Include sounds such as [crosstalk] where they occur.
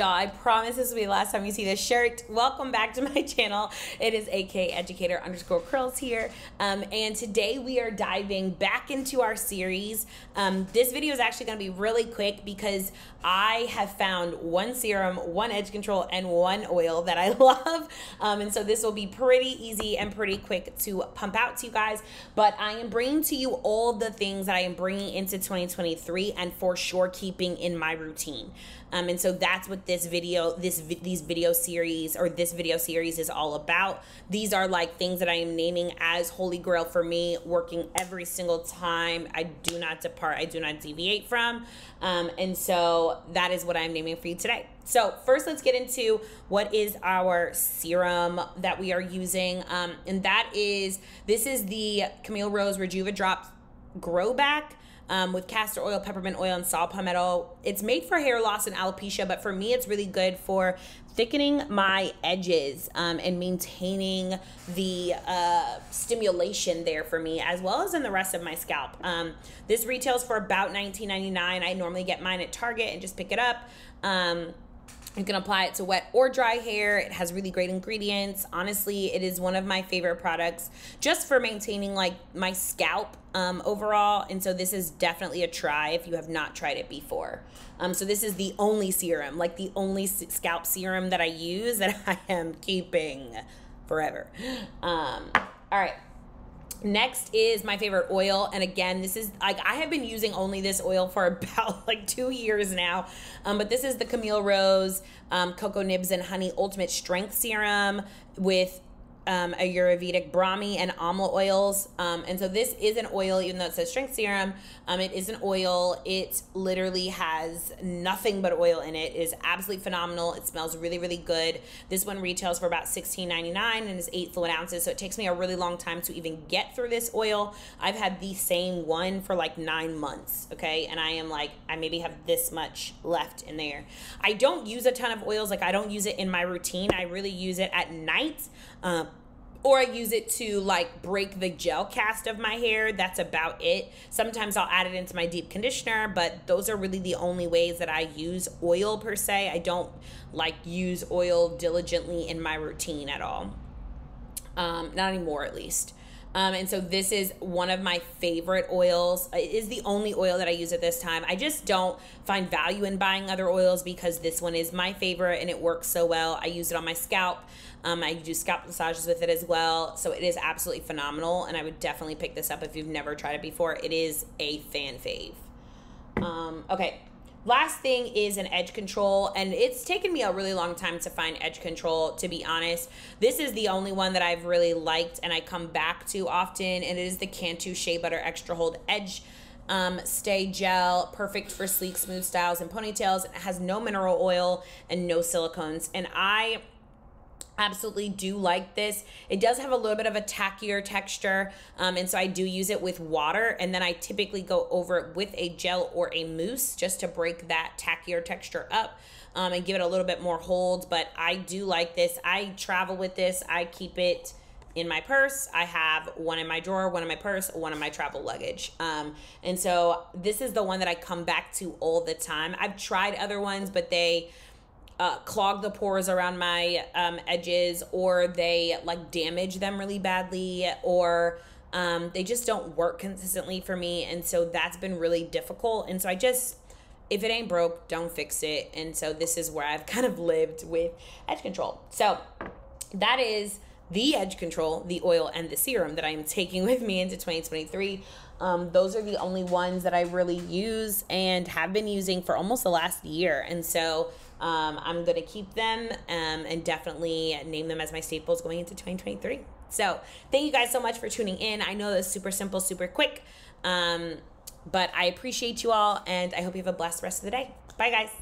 I promise this will be the last time you see this shirt. Welcome back to my [laughs] channel. It is AK Educator underscore curls here. Um, and today we are diving back into our series. Um, this video is actually going to be really quick because I have found one serum, one edge control, and one oil that I [laughs] love. Um, and so this will be pretty easy and pretty quick to pump out to you guys. But I am bringing to you all the things that I am bringing into 2023 and for sure keeping in my routine. Um, and so that's what this video, this these video series or this video series is all about. These are like things that I am naming as holy grail for me, working every single time. I do not depart. I do not deviate from. Um, and so that is what I'm naming for you today. So first, let's get into what is our serum that we are using, um, and that is this is the Camille Rose Rejuva Drop Grow Back um, with castor oil, peppermint oil, and saw palmetto. It's made for hair loss and alopecia, but for me, it's really good for thickening my edges um, and maintaining the uh, stimulation there for me as well as in the rest of my scalp. Um, this retails for about $19.99 i normally get mine at target and just pick it up. Um, you can apply it to wet or dry hair. It has really great ingredients. Honestly, it is one of my favorite products just for maintaining like my scalp um, overall. And so this is definitely a try if you have not tried it before. Um, so this is the only serum, like the only scalp serum that I use that [laughs] I am keeping forever. Um, all right. Next is my favorite oil. And again, this is like I have been using only this oil for [laughs] about like two years now. Um, but this is the Camille Rose um, Cocoa Nibs and Honey Ultimate Strength Serum with um, a Ayurvedic Brahmi and Amla oils. Um, and so this is an oil, even though it says strength serum, um, it is an oil. It literally has nothing but oil in it. It is absolutely phenomenal. It smells really, really good. This one retails for about $16.99 and is eight fluid ounces. So it takes me a really long time to even get through this oil. I've had the same one for like nine months. Okay. And I am like, I maybe have this much left in there. I don't use a ton of oils. Like I don't use it in my routine. I really use it at night. Um, or I use it to like break the gel cast of my hair. That's about it. Sometimes I'll add it into my deep conditioner, but those are really the only ways that I use oil per se. I don't like use oil diligently in my routine at all. Um, not anymore, at least. Um, and so this is one of my favorite oils. It is the only oil that I use at this time. I just don't find value in buying other oils because this one is my favorite and it works so well. I use it on my scalp. Um, I do scalp massages with it as well. So it is absolutely phenomenal. And I would definitely pick this up if you've never tried it before. It is a fan fave. Um, okay. Last thing is an edge control, and it's taken me a really long time to find edge control, to be honest. This is the only one that I've really liked and I come back to often, and it is the Cantu Shea Butter Extra Hold Edge um, Stay Gel, perfect for sleek, smooth styles and ponytails. It has no mineral oil and no silicones, and I absolutely do like this. It does have a little bit of a tackier texture, um, and so I do use it with water, and then I typically go over it with a gel or a mousse just to break that tackier texture up um, and give it a little bit more hold, but I do like this. I travel with this. I keep it in my purse. I have one in my drawer, one in my purse, one in my travel luggage. Um, and so this is the one that I come back to all the time. I've tried other ones, but they uh, clog the pores around my um, edges or they like damage them really badly or um, they just don't work consistently for me and so that's been really difficult. And so i just if it ain't broke don't fix it. And so this is where i've [laughs] kind of lived with edge control. So that is the edge control the oil and the serum that i'm taking [laughs] with me into 2023 um, those are the only ones that i really use and have been using for almost the last year and so um, I'm going to keep them um, and definitely name them as my staples going into 2023. So thank you guys so much for tuning in. I know that's super simple, super quick, um, but I appreciate you all and I hope you have a blessed rest of the day. Bye, guys.